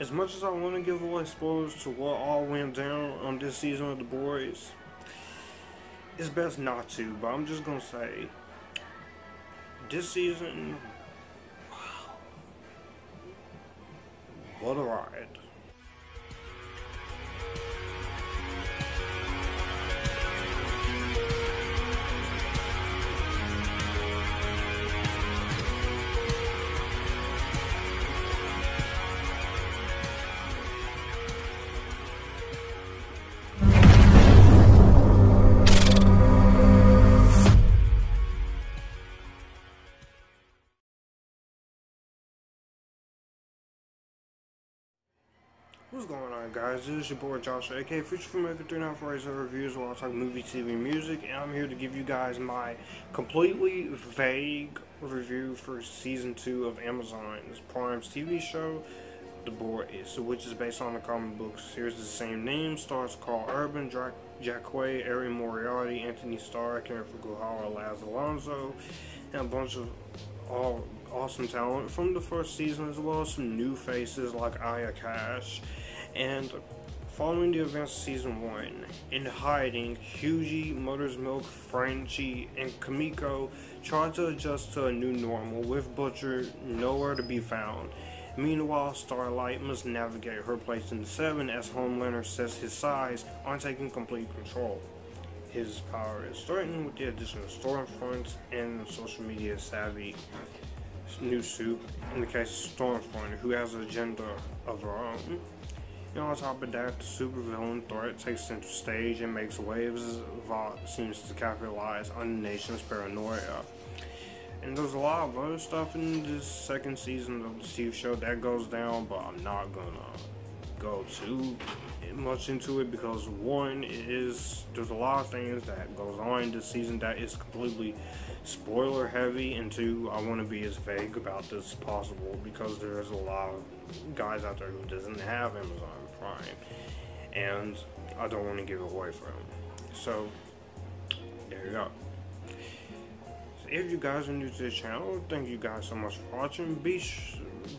as much as I want to give away spoilers to what all went down on this season of The Boys, it's best not to, but I'm just gonna say this season, wow, what a ride. Going on, guys? This is your boy Josh, aka Future Filmmaker 394 Reviews, where I talk movie, TV, music, and I'm here to give you guys my completely vague review for season two of Amazon's Prime's TV show, The Boys, which is based on the comic book series of the same name. Stars Karl Urban, Jack, Quaid, Erin Moriarty, Anthony Starr, Karen Fukuhara, Laz Alonso, and a bunch of all awesome talent from the first season, as well as some new faces like Aya Cash. And following the events of season one, in hiding, Hughie, Mother's Milk, Frenchie, and Kamiko try to adjust to a new normal, with Butcher nowhere to be found. Meanwhile, Starlight must navigate her place in the Seven as Homelander sets his sights on taking complete control. His power is threatened with the addition of Stormfront and social media savvy new suit, in the case of Stormfront, who has an agenda of her own. And on top of that, the supervillain threat takes center stage and makes waves Vought seems to capitalize on the nation's paranoia. And there's a lot of other stuff in this second season of the Steve show that goes down, but I'm not gonna go too much into it because one is there's a lot of things that goes on in this season that is completely spoiler heavy and two I want to be as vague about this as possible because there's a lot of guys out there who doesn't have Amazon Prime and I don't want to give it away for them so there you go. So if you guys are new to the channel thank you guys so much for watching. Be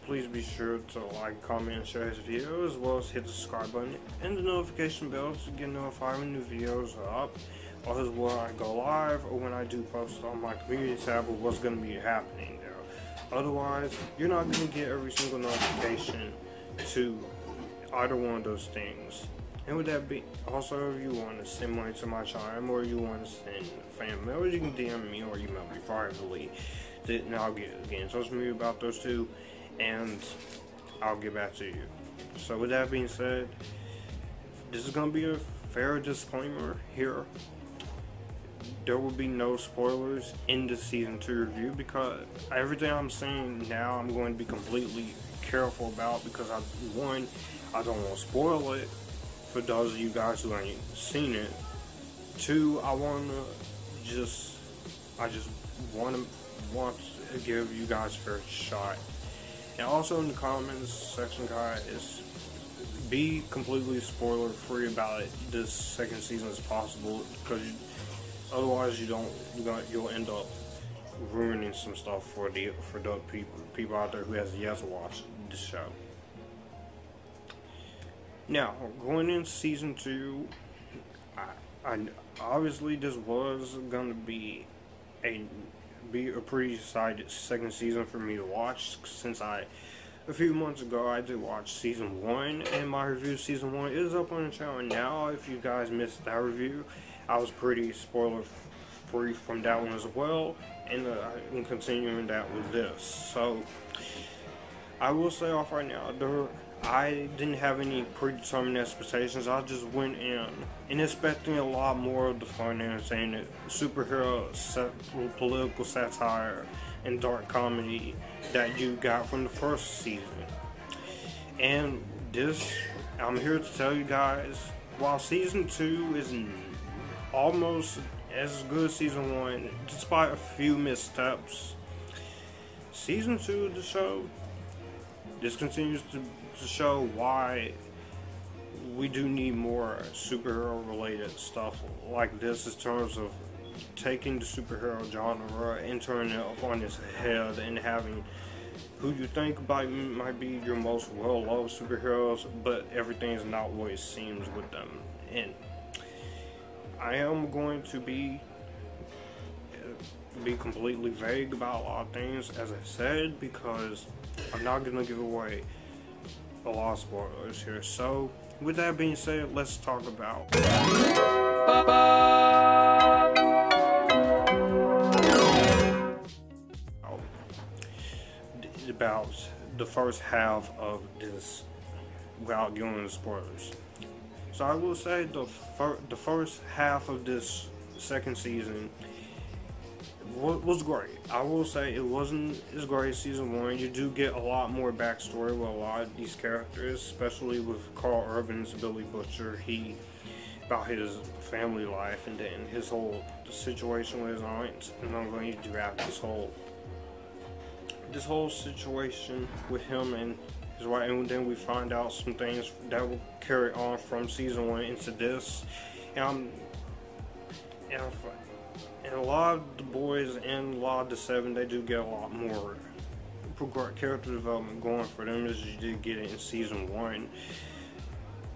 please be sure to like, comment, and share this video, as well as hit the subscribe button and the notification bell to get notified when new videos are up, or when I go live, or when I do post on my community tab of what's going to be happening there. Otherwise, you're not going to get every single notification to either one of those things. And with that be also if you want to send money to my channel or you want to send fan mail, you can DM me or email me privately. Then I'll get again social media about those two and I'll get back to you. So with that being said, this is gonna be a fair disclaimer here. There will be no spoilers in the season two review because everything I'm saying now I'm going to be completely careful about because I one I don't want to spoil it for those of you guys who ain't seen it. Two, I want to just I just want to want to give you guys a fair shot and also in the comments section, guys, be completely spoiler free about it this second season as possible, because otherwise you don't you'll end up ruining some stuff for the for the people people out there who has yet to watch the show. Now, going in season two, I, I obviously this was gonna be a be a pretty excited second season for me to watch since I a few months ago I did watch season one and my review season one is up on the channel now if you guys missed that review I was pretty spoiler free from that one as well and uh, I'm continuing that with this so I will say off right now there I didn't have any predetermined expectations. I just went in and expecting a lot more of the fun and superhero, set, political satire, and dark comedy that you got from the first season. And this, I'm here to tell you guys, while season two is almost as good as season one, despite a few missteps, season two of the show, this continues to to show why we do need more superhero related stuff like this in terms of taking the superhero genre and turning it up on its head and having who you think might, might be your most well-loved superheroes, but everything is not what it seems with them. And I am going to be be completely vague about a lot of things, as I said, because I'm not to give away a lot of spoilers here. So, with that being said, let's talk about. About the first half of this without giving spoilers. So I will say the fir- the first half of this second season was great. I will say it wasn't as great as season one. You do get a lot more backstory with a lot of these characters, especially with Karl Urban's Billy Butcher. He about his family life and then his whole situation with his aunt, and I'm going to have this whole this whole situation with him and his wife, and then we find out some things that will carry on from season one into this, and I'm and I'm and a lot of the boys and a lot of the seven, they do get a lot more character development going for them as you did get it in season one.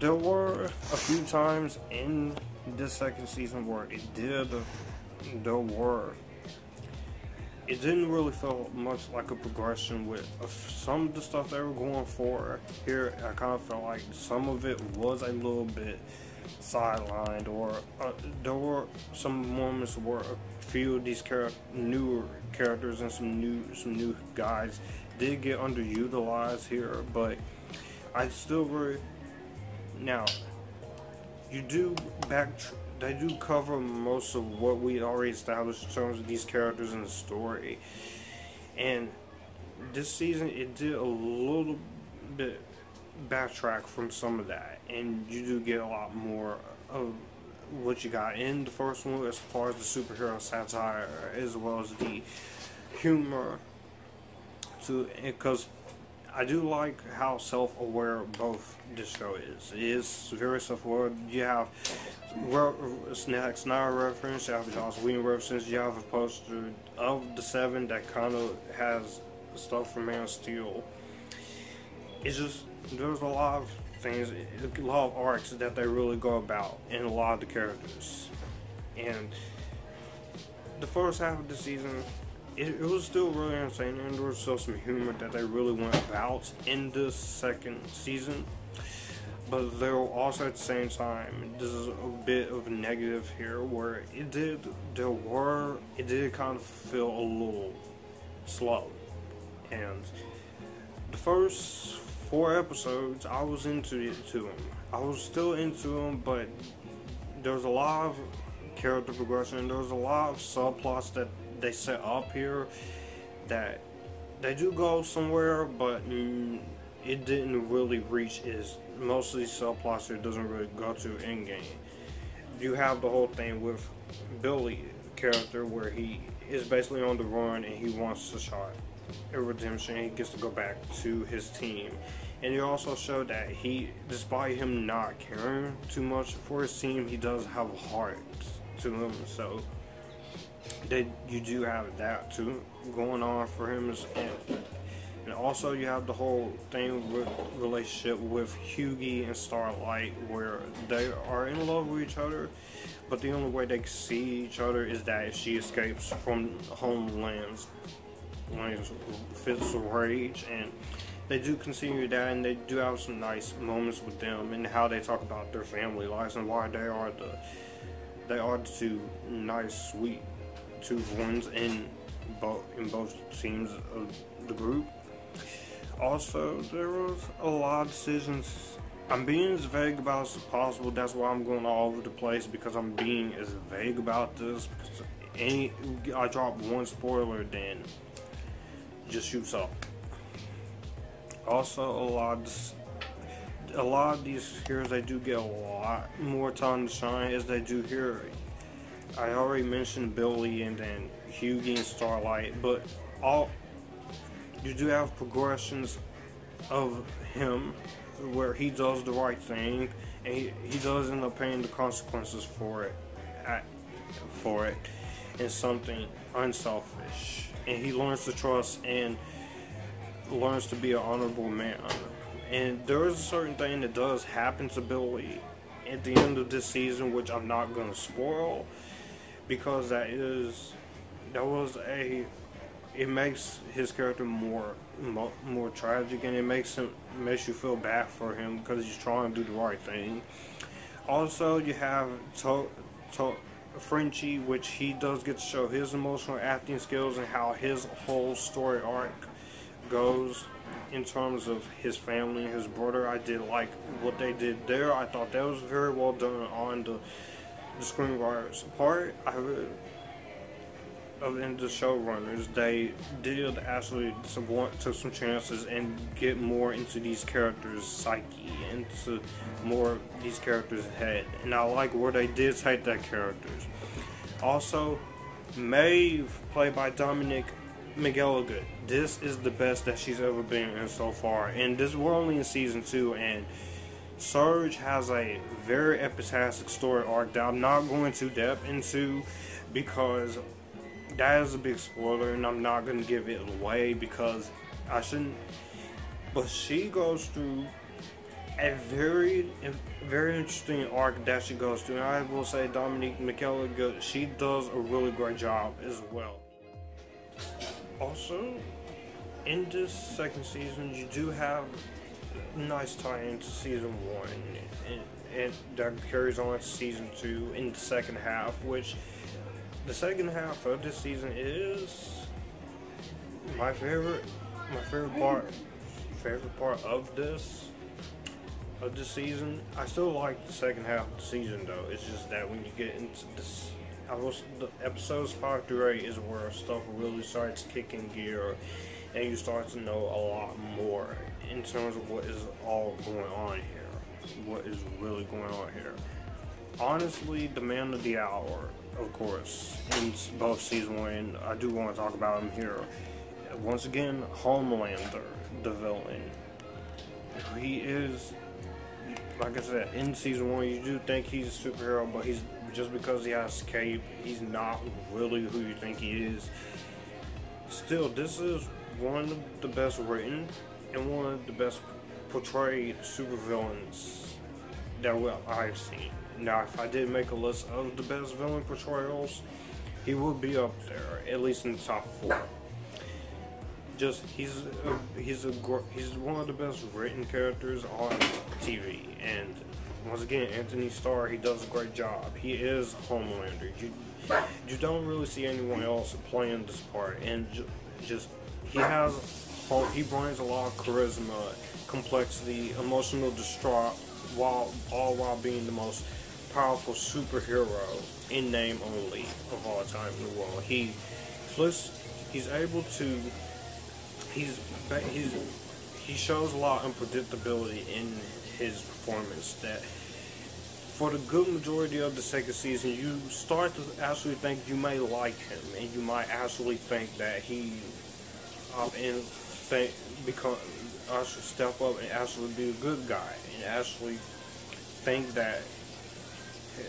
There were a few times in this second season where it did, there were, it didn't really feel much like a progression with some of the stuff they were going for. Here, I kind of felt like some of it was a little bit sidelined, or uh, there were some moments where a few of these char- newer characters and some new some new guys did get underutilized here, but I still really now you do back they do cover most of what we already established in terms of these characters in the story, and this season it did a little bit backtrack from some of that, and you do get a lot more of what you got in the first one as far as the superhero satire as well as the humor. To because I do like how self-aware both this show is. It is very self-aware. You have Zack Snyder reference, you have Joss Whedon reference, you have a poster of the Seven that kind of has stuff from Man of Steel. It's just there's a lot of things, a lot of arcs that they really go about in a lot of the characters. And the first half of the season, it, was still really insane, and there was still some humor that they really went about in this second season. But there were also at the same time, this is a bit of a negative here, where it did, there were, it did kind of feel a little slow. And the first four episodes, I was into it to him. I was still into them, but there's a lot of character progression. There's a lot of subplots that they set up here that they do go somewhere, but it didn't really reach is most of these subplots it doesn't really go to in game. You have the whole thing with Billy character where he is basically on the run and he wants to shot a redemption. He gets to go back to his team. And you also show that he, despite him not caring too much for his team, he does have heart to him. So that you do have that too going on for him. And, and also you have the whole thing with relationship with Hughie and Starlight, where they are in love with each other, but the only way they see each other is that she escapes from Homelander's fits of rage and they do continue that and they do have some nice moments with them and how they talk about their family lives and why they are the they are the two nice sweet two ones in both in both teams of the group. Also, there was a lot of decisions. I'm being as vague about as possible. That's why I'm going all over the place because I'm being as vague about this. Because any I drop one spoiler, then just shoots up. Also, a lot of, a lot of these heroes they do get a lot more time to shine as they do here. I already mentioned Billy and then Hughie and Starlight, but all you do have progressions of him where he does the right thing and he, he does end up paying the consequences for it at, for it in something unselfish and he learns to trust and learns to be an honorable man. And there is a certain thing that does happen to Billy at the end of this season, which I'm not going to spoil, because that is that was a it makes his character more more, tragic, and it makes him makes you feel bad for him because he's trying to do the right thing. Also, you have to, to, Frenchie, which he does get to show his emotional acting skills and how his whole story arc goes in terms of his family and his brother. I did like what they did there. I thought that was very well done on the the screenwriter's part. I would, of the showrunners, they did actually some want took some chances and get more into these characters' psyche, into more these characters' head, and I like where they did take that characters. Also, Maeve, played by Dominique McElligott, this is the best that she's ever been in so far, and this we're only in season two, and Serge has a very epictastic story arc that I'm not going to depth into because that is a big spoiler, and I'm not gonna give it away because I shouldn't. But she goes through a very, very interesting arc that she goes through. And I will say Dominique McKellar, she does a really great job as well. Also, in this second season, you do have nice tie into season one, and, and that carries on to season two in the second half, which the second half of this season is my favorite my favorite part favorite part of this of this season. I still like the second half of the season though. It's just that when you get into this I was the episodes five through eight is where stuff really starts kicking gear and you start to know a lot more in terms of what is all going on here. What is really going on here. Honestly, the man of the hour of course, in both season one. I do want to talk about him here. Once again, Homelander, the villain. He is, like I said, in season one, you do think he's a superhero, but he's just because he has cape, he's not really who you think he is. Still, this is one of the best written and one of the best portrayed supervillains that I've seen. Now, if I did make a list of the best villain portrayals, he would be up there, at least in the top four. Just he's a, he's a he's one of the best written characters on TV, and once again, Anthony Starr he does a great job. He is Homelander. You you don't really see anyone else playing this part, and just he has he brings a lot of charisma, complexity, emotional distraught, while all while being the most powerful superhero in name only of all time in the world. He flips. He's able to. He's he's he shows a lot of unpredictability in his performance that for the good majority of the second season you start to actually think you may like him and you might actually think that he um, and think become actually step up and actually be a good guy and actually think that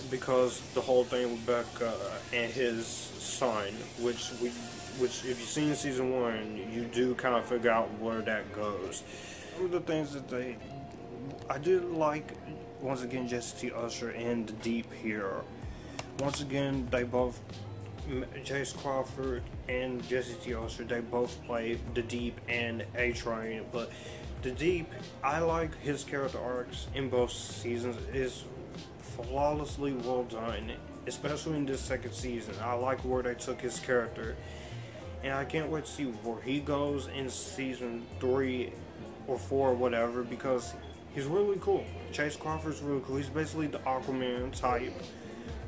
because the whole thing with Becca and his son, which we, which if you've seen season one, you do kind of figure out where that goes. One of the things that they, I did like, once again, Jessie T. Usher and The Deep here. Once again, they both, Chace Crawford and Jessie T. Usher, they both play The Deep and A Train, but The Deep, I like his character arcs in both seasons. Is flawlessly well done, especially in this second season. I like where they took his character, and I can't wait to see where he goes in season three or four or whatever because he's really cool. Chace Crawford's really cool. He's basically the Aquaman type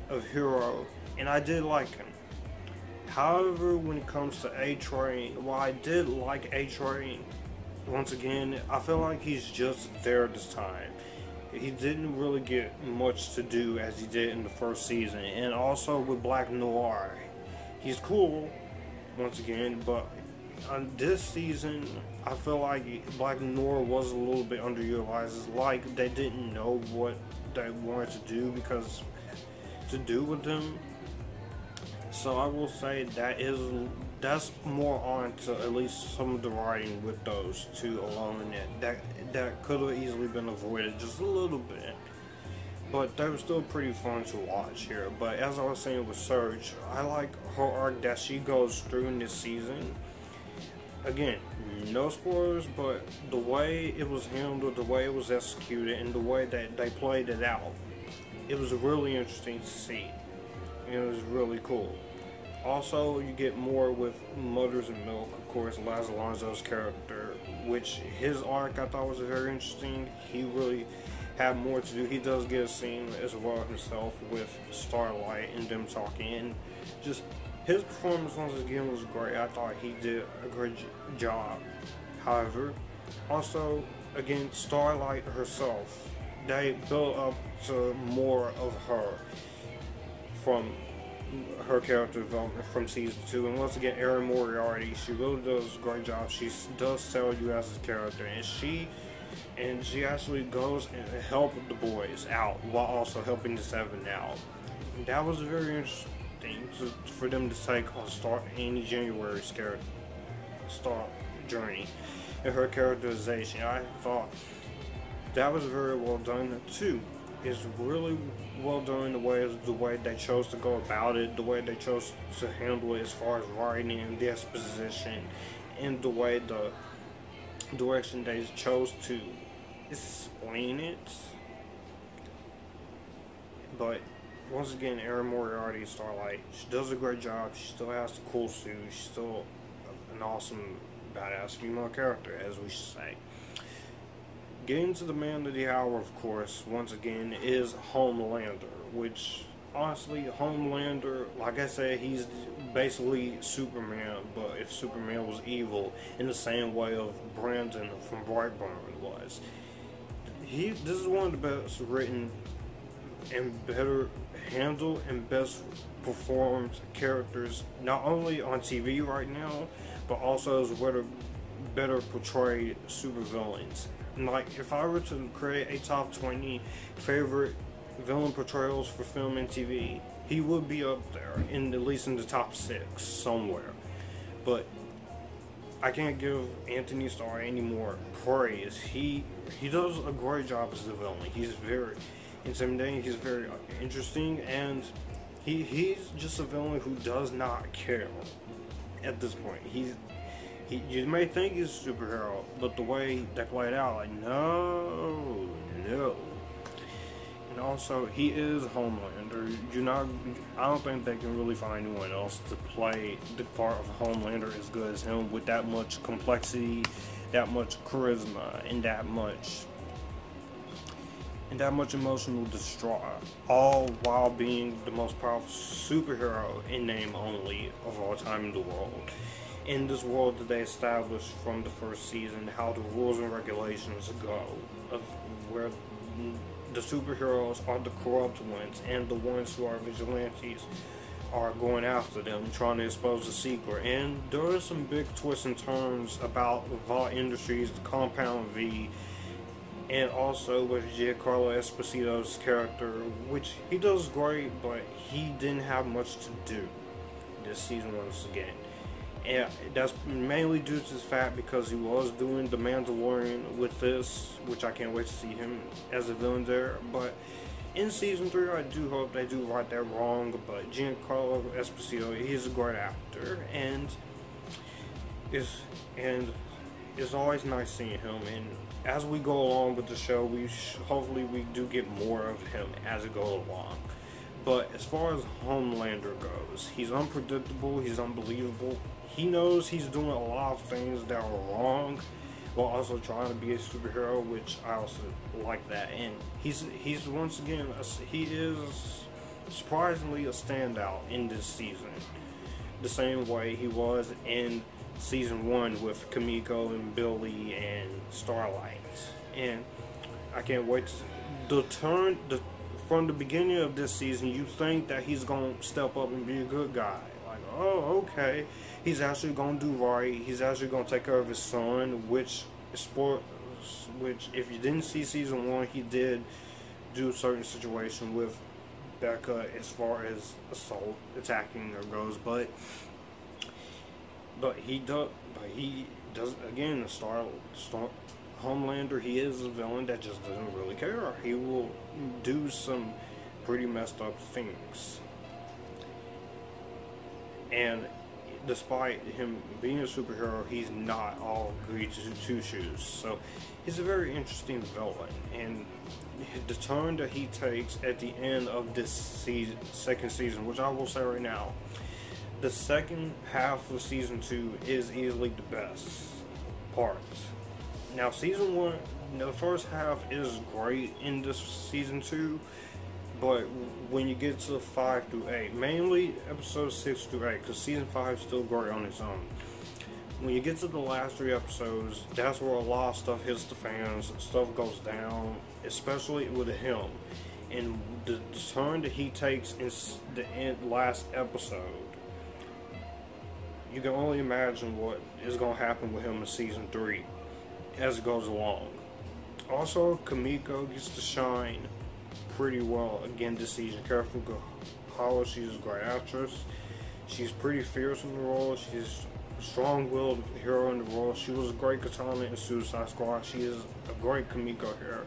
of hero, and I did like him. However, when it comes to A Train, while I did like A Train, once again, I feel like he's just there this time he didn't really get much to do as he did in the first season. And also with Black Noir, he's cool once again, but on this season, I feel like Black Noir was a little bit underutilized. Like they didn't know what they wanted to do because to do with them. So I will say that is that's more on to at least some of the writing with those two alone that that, that could have easily been avoided just a little bit. But they were still pretty fun to watch here. But as i was saying with surge i like her arc that she goes through in this season. Again no spoilers but the way it was handled the way it was executed and the way that they played it out it was really interesting to see it was really cool also, you get more with Mothers and Milk, of course, Laz Alonso's character, which his arc I thought was very interesting. He really had more to do. He does get a scene as well himself with Starlight and them talking. And just his performance once again was great. I thought he did a great job. However, also, again, Starlight herself, they built up to more of her from her character development from season two. And once again, Erin Moriarty, she really does a great job. She does sell you as a character, and she and she actually goes and help the boys out while also helping the seven out. And that was very interesting to, for them to take on start Annie January's character start journey and her characterization. I thought that was very well done too is really well done. The way the way they chose to go about it, the way they chose to handle it as far as writing and the exposition, and the way the direction they chose to explain it. But once again, Erin Moriarty, Starlight, she does a great job. She still has the cool suit. She's still an awesome, badass female character, as we should say. Getting to the man of the hour, of course, once again, is Homelander, which honestly, Homelander, like I said, he's basically Superman, but if Superman was evil in the same way of Brandon from Brightburn was. He, this is one of the best written and better handled and best performed characters, not only on TV right now, but also as better, better portrayed supervillains like if I were to create a top 20 favorite villain portrayals for film and TV, he would be up there in at least in the top six somewhere. But I can't give Anthony Starr any more praise. He he does a great job as the villain. He's very intimidating. He's very interesting, and he he's just a villain who does not care. At this point, he's he, you may think he's a superhero, but the way they play it out, like, no, no. And also, he is Homelander. You not, I don't think they can really find anyone else to play the part of Homelander as good as him with that much complexity, that much charisma, and that much and that much emotional distraught, all while being the most powerful superhero in name only of all time in the world in this world that they established from the first season, how the rules and regulations go, of where the superheroes are the corrupt ones, and the ones who are vigilantes are going after them, trying to expose the secret. And there are some big twists and turns about Vought Industries, Compound V, and also with Giancarlo Esposito's character, which he does great, but he didn't have much to do this season once again and that's mainly due to the fact because he was doing the Mandalorian with this, which I can't wait to see him as a villain there. But in season three, I do hope they do right that wrong. But Giancarlo Esposito, he's a great actor, and is and it's always nice seeing him. And as we go along with the show, we hopefully we do get more of him as it goes along. But as far as Homelander goes, he's unpredictable, he's unbelievable, he knows he's doing a lot of things that are wrong while also trying to be a superhero, which I also like that. And he's he's once again a, he is surprisingly a standout in this season, the same way he was in season one with Kamiko and Billy and Starlight. And I can't wait to the turn the from the beginning of this season. You think that he's gonna step up and be a good guy, like oh okay he's actually gonna do right. He's actually gonna take care of his son, which sport, which if you didn't see season one, he did do a certain situation with Becca as far as assault attacking her goes, but but he does. But he does again. The Star, Star Homelander. He is a villain that just doesn't really care. He will do some pretty messed up things. And despite him being a superhero, he's not all greedy two shoes. So he's a very interesting villain, and the turn that he takes at the end of this season, second season, which I will say right now, the second half of season two is easily the best part. Now, season one, the first half is great in this season two but when you get to five through eight, mainly episodes six through eight, because season five is still great on its own. When you get to the last three episodes, that's where a lot of stuff hits the fans, stuff goes down, especially with him. And the, the turn that he takes in the end, last episode, you can only imagine what is going to happen with him in season three as it goes along. Also, Kamiko gets to shine pretty well again this season. Karen Fukuhara, she's a great actress. She's pretty fierce in the role. She's a strong-willed hero in the role. She was a great Katana in Suicide Squad. She is a great Kamiko hero.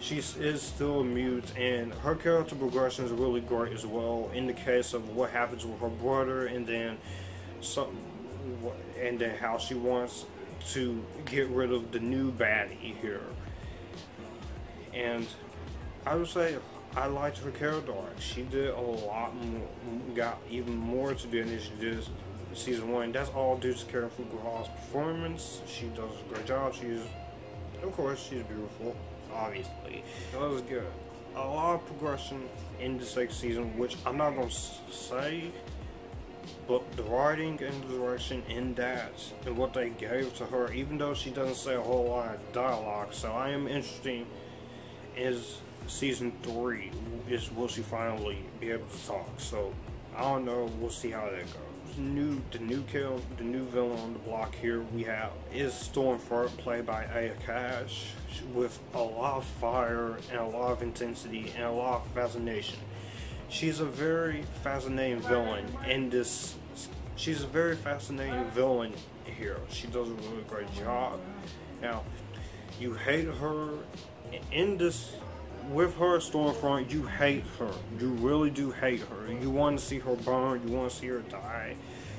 She is still a mute, and her character progression is really great as well. In the case of what happens with her brother, and then some, and then how she wants to get rid of the new baddie here. And I would say I liked her character. She did a lot more, got even more to do than she did season one. That's all due to Karen Fukuhara's performance. She does a great job. She's, of course, she's beautiful, obviously. That was good. A lot of progression in the sixth season, which I'm not going to say, but the writing and the direction in that and what they gave to her, even though she doesn't say a whole lot of dialogue, so I am interested is season three is will she finally be able to talk. So I don't know. We'll see how that goes. New the new kill the new villain on the block here we have is Stormfront played by Aya Cash with a lot of fire and a lot of intensity and a lot of fascination. She's a very fascinating villain in this. She's a very fascinating villain here. She does a really great job. Now, you hate her in this with her Stormfront, you hate her. You really do hate her. You want to see her burn. You want to see her die.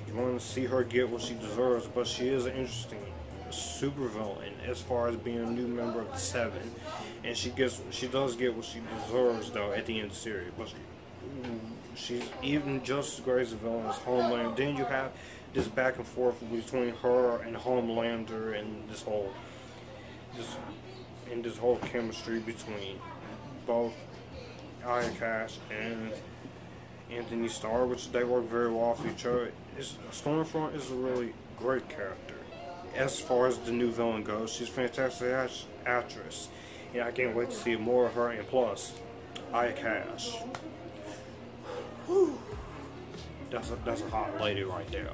You want to see her get what she deserves. But she is an interesting supervillain as far as being a new member of the Seven, and she gets she does get what she deserves though at the end of the series. But she, she's even just as great as a villain as Homelander. Then you have this back and forth between her and Homelander, and this whole this and this whole chemistry between both Aya Cash and Anthony Starr, which they work very well off each other. Is, Stormfront is a really great character. As far as the new villain goes, she's a fantastic actress. And I can't wait to see more of her. And plus, Aya Cash. That's a, that's a hot lady right there.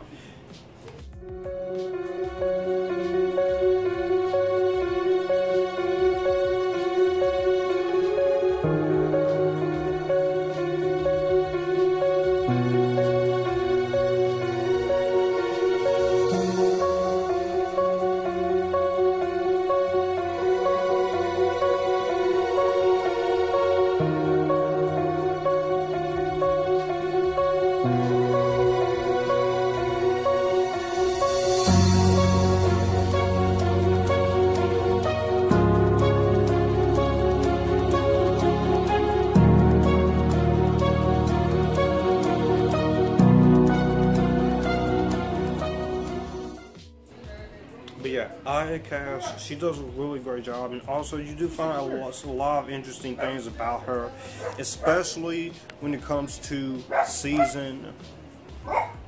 Cash, she does a really great job, and also you do find a lot of interesting things about her, especially when it comes to season,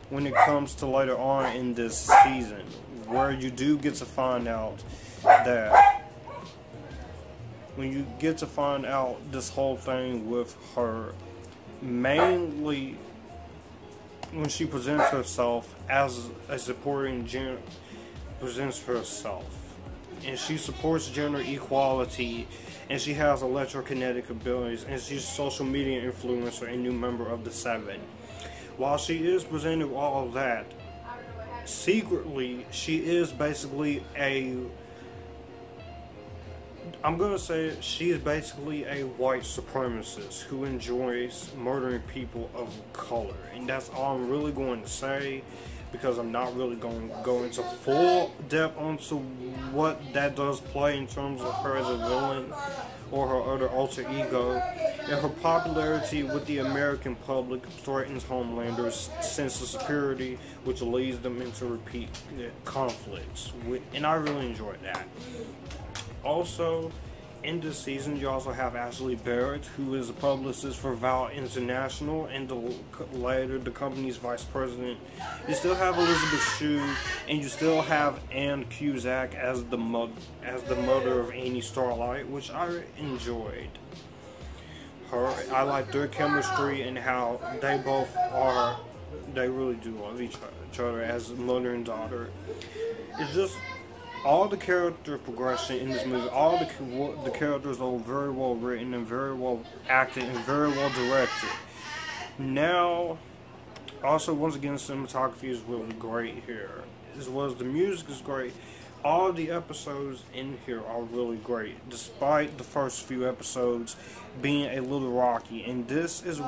when it comes to later on in this season, where you do get to find out that when you get to find out this whole thing with her, mainly when she presents herself as a supporting gen presents herself and she supports gender equality and she has electrokinetic abilities and she's a social media influencer and new member of the seven while she is presenting all of that secretly, she is basically a. I'm gonna say she is basically a white supremacist who enjoys murdering people of color, and that's all I'm really going to say because I'm not really going to go into full depth onto what that does play in terms of her as a villain or her other alter ego, and her popularity with the American public threatens Homelander's sense of security, which leads them into repeat conflicts. And I really enjoyed that. Also, in this season, you also have Ashley Barrett, who is a publicist for Vought International, and the, later the company's vice president. You still have Elisabeth Shue, and you still have Ann Cusack as the mother, as the mother of Annie Starlight, which I enjoyed. Her, I like their chemistry and how they both are. They really do love each other as mother and daughter. It's just all the character progression in this movie, all the the characters are very well written and very well acted and very well directed. Now, also once again, cinematography is really great here, as well as the music is great all the episodes in here are really great, despite the first few episodes being a little rocky. And this is,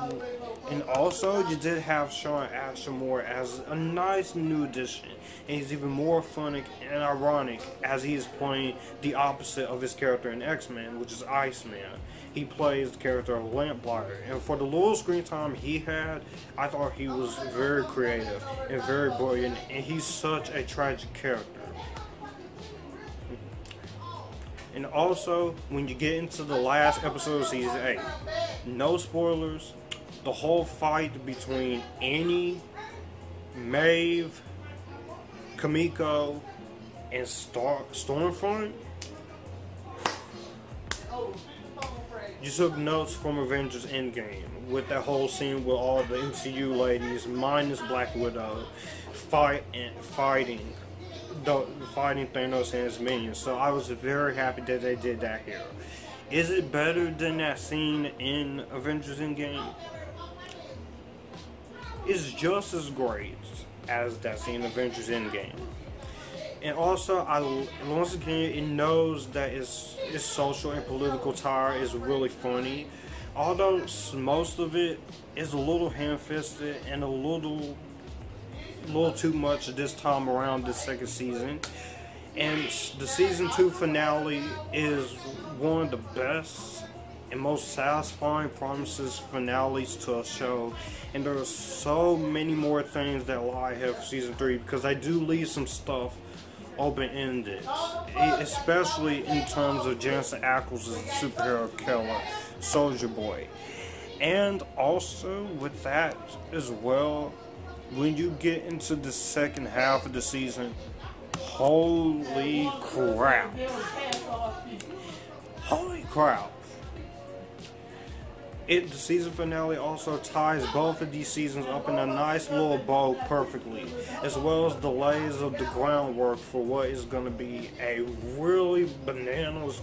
and also you did have Shawn Ashmore as a nice new addition. And he's even more funny and ironic as he is playing the opposite of his character in X Men, which is Iceman. He plays the character of Lamplighter, and for the little screen time he had, I thought he was very creative and very brilliant. And he's such a tragic character. And also, when you get into the last episode of season 8, no spoilers, the whole fight between Annie, Maeve, Kamiko, and Star- Stormfront. You took notes from Avengers Endgame with that whole scene with all the MCU ladies, minus Black Widow, fight and fighting fighting Thanos and his minions. So I was very happy that they did that here. Is it better than that scene in Avengers Endgame? It's just as great as that scene in Avengers Endgame. And also, I once again, it knows that its its social and political tire is really funny. Although most of it is a little ham-fisted and a little a little too much this time around this second season. And the season two finale is one of the best and most satisfying promises finales to a show. And there are so many more things that lie ahead for season three because I do leave some stuff open ended, especially in terms of Jensen Ackles' superhero killer, Soldier Boy. And also with that as well, when you get into the second half of the season, holy crap. Holy crap. It the season finale also ties both of these seasons up in a nice little bow perfectly, as well as the lays of the groundwork for what is going to be a really bananas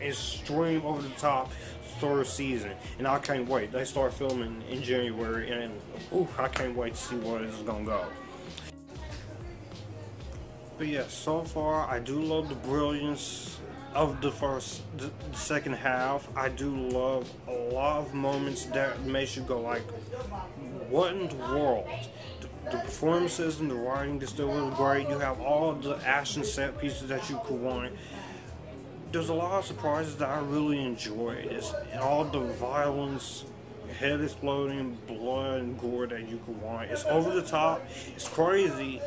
extreme over the top third season, and I can't wait. They start filming in January, and ooh, I can't wait to see where this is gonna go. But yeah, so far I do love the brilliance of the first, the, second half. I do love a lot of moments that makes you go like, what in the world? The, the performances and the writing is still really great. You have all the action set pieces that you could want there's a lot of surprises that I really enjoyed. It's all the violence, head exploding, blood and gore that you could want. It's over the top. It's crazy,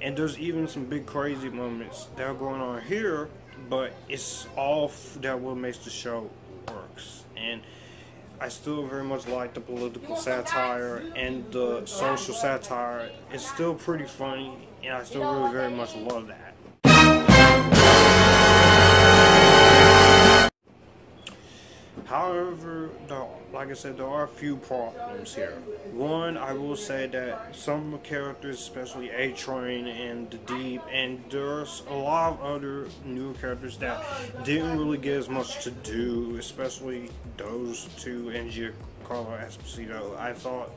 and there's even some big crazy moments that are going on here. But it's all that what makes the show works. And I still very much like the political satire and the social satire. It's still pretty funny, and I still really very much love that. However, like I said, there are a few problems here. One, I will say that some characters, especially A Train and the Deep, and there's a lot of other new characters that didn't really get as much to do, especially those two and Giancarlo Esposito. I thought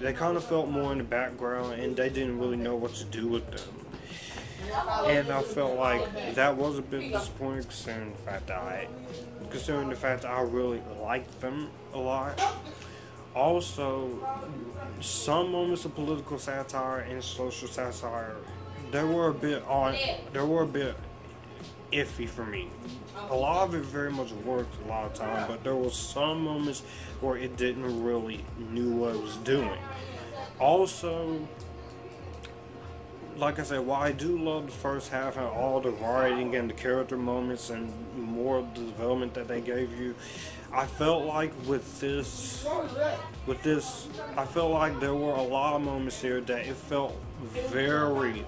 they kind of felt more in the background and they didn't really know what to do with them. And I felt like that was a bit disappointing considering the fact that I, considering the fact I really liked them a lot. Also, some moments of political satire and social satire, they were a bit on, they were a bit iffy for me. A lot of it very much worked a lot of time, but there was some moments where it didn't really knew what it was doing. Also, like I said, while I do love the first half and all the writing and the character moments and more of the development that they gave you, I felt like with this, with this, I felt like there were a lot of moments here that it felt very,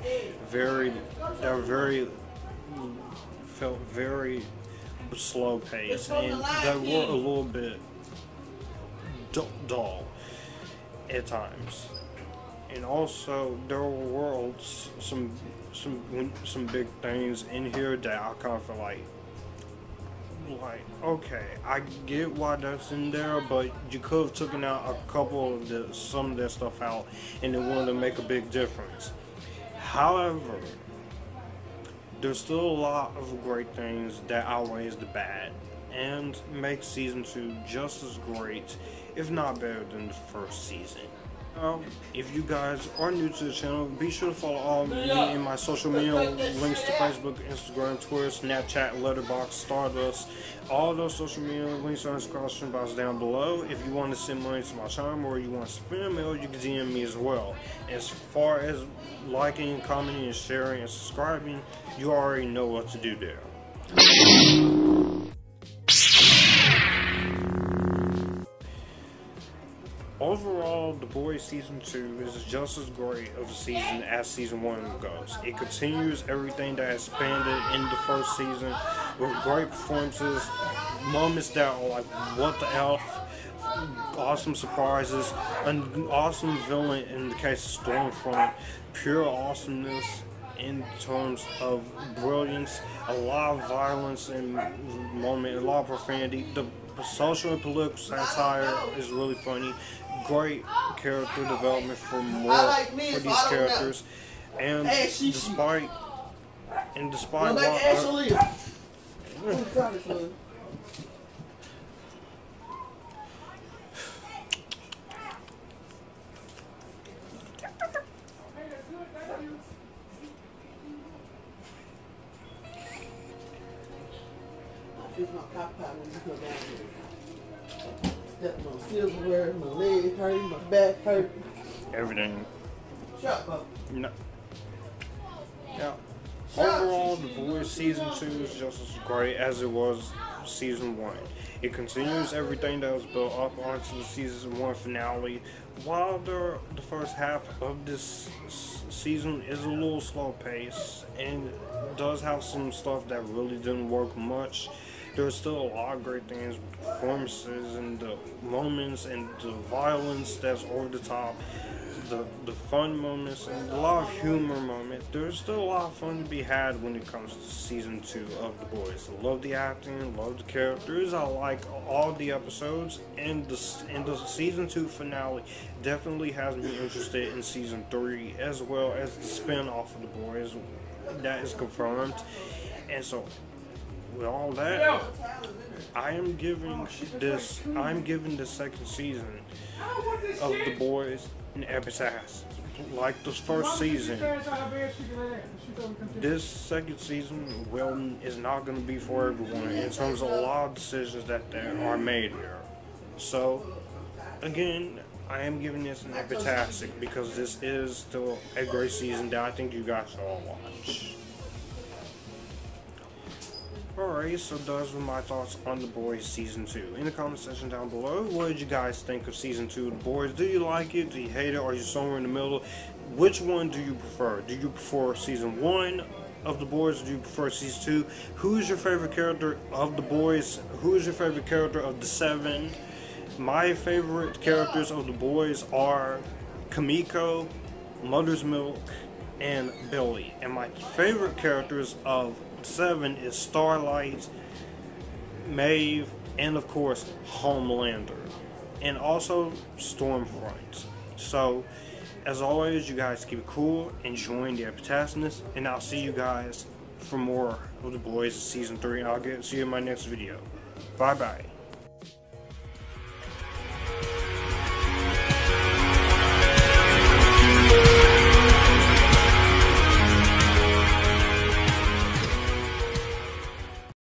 very, they were very, felt very slow paced and they were a little bit dull at times and also there were some some some big things in here that I kind of feel like like okay I get why that's in there but you could have taken out a couple of the some of that stuff out and it wouldn't make a big difference. However there's still a lot of great things that outweighs the bad and makes season 2 just as great if not better than the first season if you guys are new to the channel, be sure to follow all me and my social media links to Facebook, Instagram, Twitter, Snapchat, Letterboxd, Stardust. All those social media links are in the description box down below. If you want to send money to my channel or you want to spam mail, you can DM me as well. As far as liking, commenting, and sharing and subscribing, you already know what to do there. Overall, The Boys Season 2 is just as great of a season as Season 1 goes. It continues everything that expanded in the first season with great performances, moments that are like, what the elf, awesome surprises, an awesome villain in the case of Stormfront, pure awesomeness in terms of brilliance, a lot of violence and moment, a lot of profanity. The social and political satire is really funny great character development for more for these characters, and despite and despite what. My cock pot when you come down here. Stepping on silverware, my leg hurt, my back hurt. Everything. Shut up. No. Yeah. Overall, The Boys season two is just as great as it was season one. It continues everything that was built up onto the season one finale. While the, the first half of this season is a little slow pace and does have some stuff that really didn't work much, there's still a lot of great things, performances and the moments and the violence that's over the top, the the fun moments and a lot of humor moments. There's still a lot of fun to be had when it comes to season two of The Boys. I love the acting, love the characters. I like all the episodes, and the and the season two finale definitely has me interested in season three as well as the spin off of The Boys. That is confirmed, and so with all that, I am giving this. I'm giving the second season of The Boys an epictastic. Like the first season, this second season, well, is not going to be for everyone in terms of a lot of decisions that are made here. So, again, I am giving this an epictastic because this is still a great season that I think you guys should all watch. Alright, so those were my thoughts on The Boys Season 2. In the comment section down below, what did you guys think of Season 2 of The Boys? Do you like it? Do you hate it? Are you somewhere in the middle? Which one do you prefer? Do you prefer Season 1 of The Boys? Do you prefer Season 2? Who is your favorite character of The Boys? Who is your favorite character of The Seven? My favorite characters of The Boys are Kimiko, Mother's Milk, and Billy. And my favorite characters of seven is Starlight, Maeve, and of course Homelander, and also Stormfront. So, as always, you guys keep it cool, enjoying the protagonists, and I'll see you guys for more of the boys season three. I'll get see you in my next video. Bye bye.